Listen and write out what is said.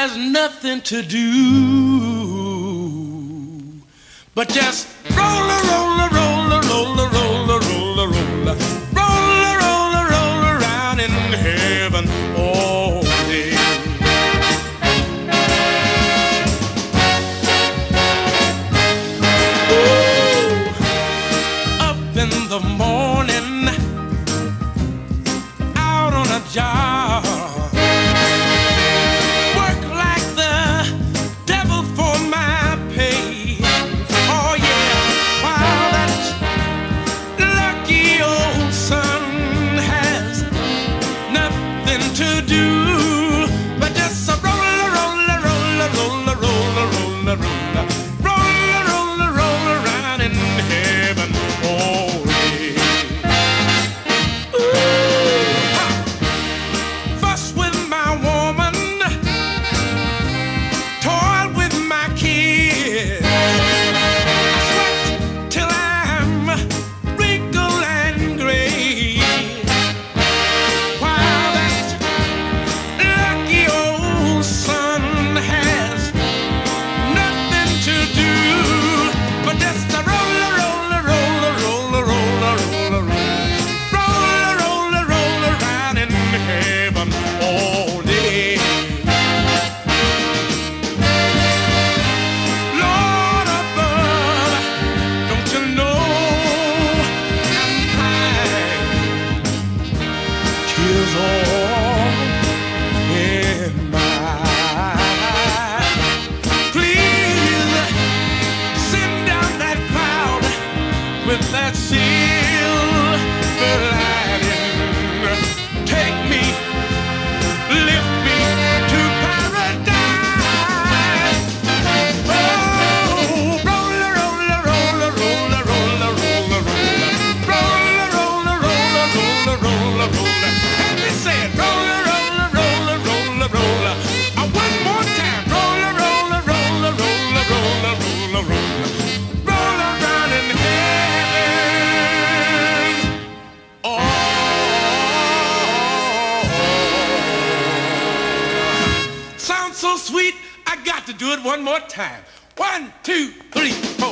has nothing to do but just roller, roller, roller, roller, roller, roller, roller, roller, roller, roller around in heaven all day. Ooh, up in the morning, out on a job. With that sea so sweet, I got to do it one more time. One, two, three, four.